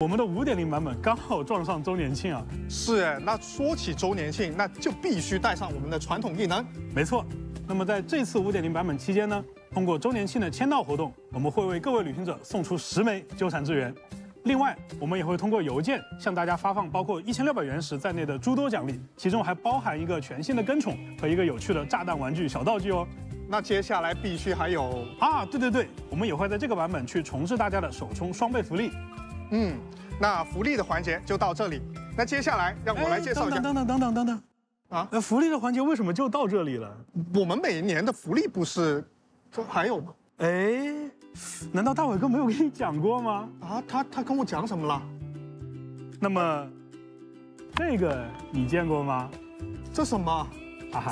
我们的五点零版本刚好撞上周年庆啊！是哎，那说起周年庆，那就必须带上我们的传统异能。没错，那么在这次五点零版本期间呢，通过周年庆的签到活动，我们会为各位旅行者送出十枚纠缠之源。另外，我们也会通过邮件向大家发放包括一千六百原石在内的诸多奖励，其中还包含一个全新的跟宠和一个有趣的炸弹玩具小道具哦。那接下来必须还有啊，对对对，我们也会在这个版本去重置大家的首充双倍福利。嗯，那福利的环节就到这里。那接下来让我来介绍一下。等等等等等等，啊，那福利的环节为什么就到这里了？我们每年的福利不是，这还有吗？哎，难道大伟哥没有跟你讲过吗？啊，他他跟我讲什么了？那么，这个你见过吗？这什么？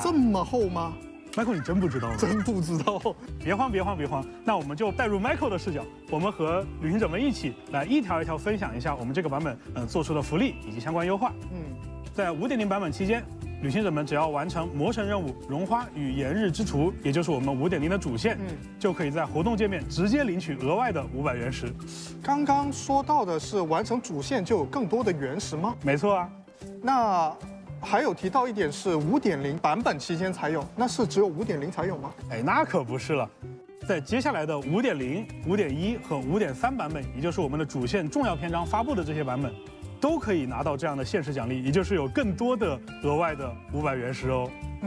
这么厚吗？Michael，你真不知道吗？真不知道。别慌，别慌，别慌。那我们就带入 Michael 的视角，我们和旅行者们一起来一条一条分享一下我们这个版本呃做出的福利以及相关优化。嗯，在五点零版本期间，旅行者们只要完成魔神任务荣花与炎日之图，也就是我们五点零的主线，嗯，就可以在活动界面直接领取额外的五百原石。刚刚说到的是完成主线就有更多的原石吗？没错啊。那。还有提到一点是五点零版本期间才有，那是只有五点零才有吗？哎，那可不是了，在接下来的五点零、五点一和五点三版本，也就是我们的主线重要篇章发布的这些版本，都可以拿到这样的限时奖励，也就是有更多的额外的五百原石哦。